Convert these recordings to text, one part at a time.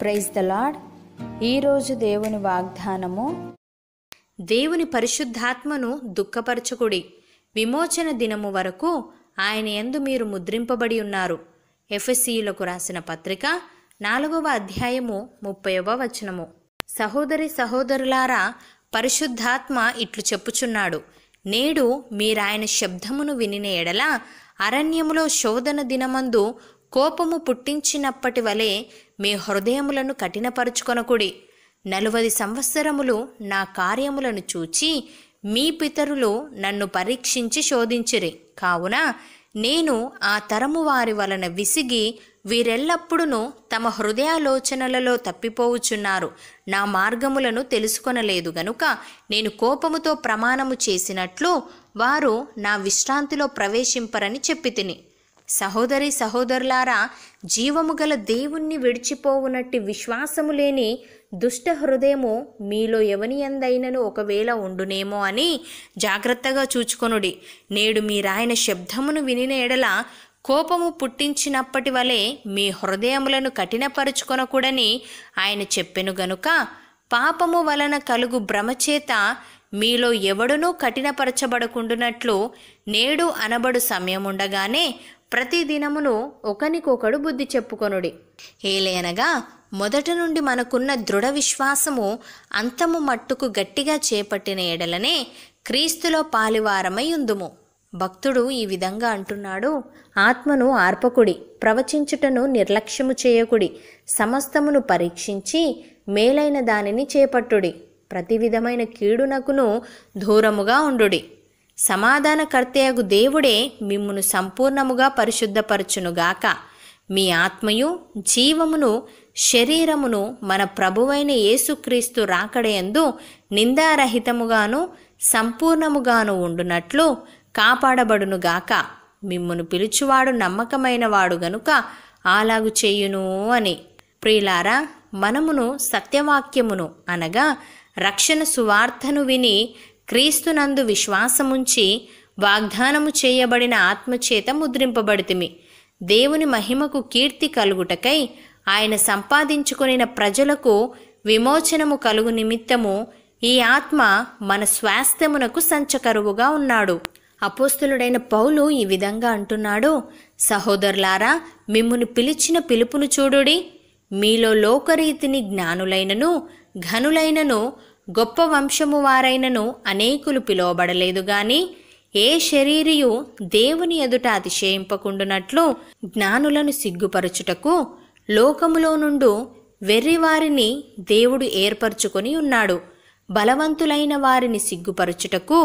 Praise the lord ఈరోజు దేవుని వాగ్దానము దేవుని పరిశుద్ధాత్మను దుఃఖపరచకుడి. విమోచన దినము వరకు ఆయన ఎందు మీరు ముద్రింపబడి ఉన్నారు. ఎఫ్ఎస్సీలకు రాసిన పత్రిక నాలుగవ అధ్యాయము ముప్పైవ వచనము. సహోదరి సహోదరులారా పరిశుద్ధాత్మ ఇట్లు చెప్పుచున్నాడు. నేడు మీరాయన శబ్దమును వినిన ఎడల అరణ్యములో శోధన దినమందు కోపము పుట్టించినప్పటి వలె మీ హృదయములను కఠినపరుచుకొనకుడి. నలువది సంవత్సరములు నా కార్యములను చూచి మీ పితరులు నన్ను పరీక్షించి శోధించిరి. కావున నేను ఆ తరము వారి వలన విసిగి వీరెల్లప్పుడూ తమ హృదయాలోచనలలో తప్పిపోవుచున్నారు. నా మార్గములను తెలుసుకొనలేదు గనుక నేను కోపముతో ప్రమాణము చేసినట్లు వారు నా విశ్రాంతిలో ప్రవేశింపరని చెప్పి తిని సహోదరి సహోదరులారా జీవము గల దేవుణ్ణి విడిచిపోవునట్టి విశ్వాసము లేని దుష్ట హృదయము మీలో ఎవని ఎందైనను ఒకవేళ ఉండునేమో అని జాగ్రత్తగా చూచుకొనుడి. నేడు మీరాయన శబ్దమును వినిన ఎడల కోపము పుట్టించినప్పటి వలె మీ హృదయములను కఠినపరుచుకొనకూడని ఆయన చెప్పెను గనుక పాపము వలన కలుగు భ్రమచేత మీలో ఎవడునూ కఠినపరచబడకుండునట్లు నేడు అనబడు సమయముండగానే ప్రతి దినమును ఒకనికొకడు బుద్ధి చెప్పుకొనుడి. ఏలేనగా మొదట నుండి మనకున్న దృఢ విశ్వాసము అంతము మట్టుకు గట్టిగా చేపట్టిన ఎడలనే క్రీస్తులో పాలివారమై ఉందుము. భక్తుడు ఈ విధంగా అంటున్నాడు ఆత్మను ఆర్పకుడి ప్రవచించుటను నిర్లక్ష్యము చేయకుడి సమస్తమును పరీక్షించి మేలైన దానిని చేపట్టుడి. ప్రతి విధమైన కీడునకును దూరముగా ఉండుడి. సమాధానకర్తయగు దేవుడే మిమ్మును సంపూర్ణముగా పరిశుద్ధపరచునుగాక. మీ ఆత్మయు జీవమును శరీరమును మన ప్రభువైన యేసుక్రీస్తు రాకడయందు నిందారహితముగాను సంపూర్ణముగాను ఉండునట్లు కాపాడబడునుగాక. మిమ్మును పిలుచువాడు నమ్మకమైనవాడు గనుక అలాగు చేయును అని. ప్రియులారా మనమును సత్యవాక్యమును అనగా రక్షణ సువార్తను విని క్రీస్తునందు విశ్వాసముంచి వాగ్దానము చేయబడిన ఆత్మచేత ముద్రింపబడితిమి. దేవుని మహిమకు కీర్తి కలుగుటకై ఆయన సంపాదించుకొనిన ప్రజలకు విమోచనము కలుగు నిమిత్తము ఈ ఆత్మ మన స్వాస్థ్యమునకు సంచకరువుగా ఉన్నాడు. అపోస్తులుడైన పౌలు ఈ విధంగా అంటున్నాడు సహోదరులారా మిమ్మును పిలిచిన పిలుపును చూడుడి. మీలో లోకరీతిని జ్ఞానులైనను ఘనులైనను గొప్ప వంశము వారైనను అనేకులు పిలువబడలేదు గాని ఏ శరీరియు దేవుని ఎదుట అతిశయింపకుండునట్లు జ్ఞానులను సిగ్గుపరచుటకు లోకములో నుండు వెర్రివారిని దేవుడు ఏర్పరచుకొని ఉన్నాడు. బలవంతులైన వారిని సిగ్గుపరచుటకు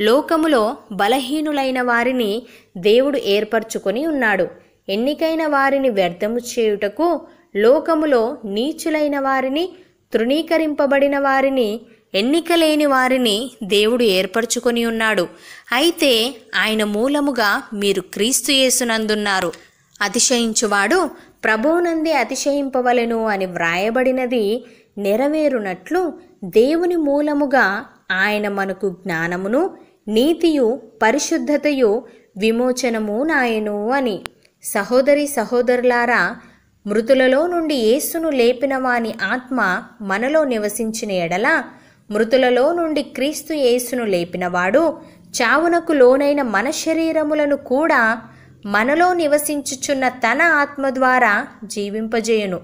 లోకములో బలహీనులైన వారిని దేవుడు ఏర్పరచుకొని ఉన్నాడు. ఎన్నికైన వారిని వ్యర్థము చేయుటకు లోకములో నీచులైన వారిని తృణీకరింపబడిన వారిని ఎన్నికలేని వారిని దేవుడు ఏర్పరచుకొని ఉన్నాడు. అయితే ఆయన మూలముగా మీరు క్రీస్తు యేసునందున్నారు. అతిశయించువాడు ప్రభువునందే అతిశయింపవలెను అని వ్రాయబడినది నెరవేరునట్లు దేవుని మూలముగా ఆయన మనకు జ్ఞానమును నీతియు పరిశుద్ధతయు విమోచనము నాయను అని. సహోదరి సహోదరులారా మృతులలో నుండి యేసును లేపిన వాని ఆత్మ మనలో నివసించిన ఎడల మృతులలో నుండి క్రీస్తు యేసును లేపినవాడు చావునకు లోనైన మన శరీరములను కూడా మనలో నివసించుచున్న తన ఆత్మ ద్వారా జీవింపజేయును.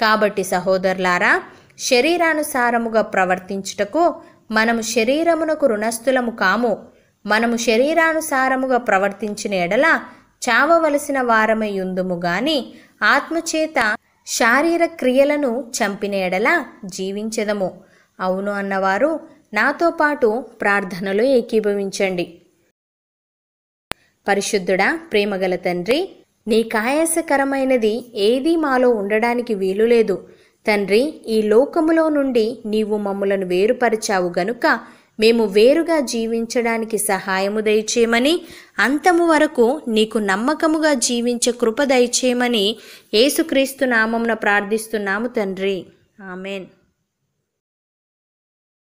కాబట్టి సహోదరులారా శరీరానుసారముగా ప్రవర్తించుటకు మనము శరీరమునకు రుణస్థులము కాము. మనము శరీరానుసారముగా ప్రవర్తించిన ఎడల చావవలసిన వారమై ఉందుము గాని ఆత్మచేత శారీర క్రియలను చంపిన ఎడల జీవించదము. అవును అన్నవారు నాతో పాటు ప్రార్థనలో ఏకీభవించండి. పరిశుద్ధుడా ప్రేమగల తండ్రి నీ కాయాసకరమైనది ఏదీ మాలో ఉండడానికి వీలు లేదు. తండ్రి ఈ లోకములో నుండి నీవు మమ్ములను వేరుపరిచావు గనుక మేము వేరుగా జీవించడానికి సహాయము దయచేయమని అంతము వరకు నీకు నమ్మకముగా జీవించే కృప దయచేయమని యేసుక్రీస్తు నామమున ప్రార్థిస్తున్నాము తండ్రి. ఆమెన్.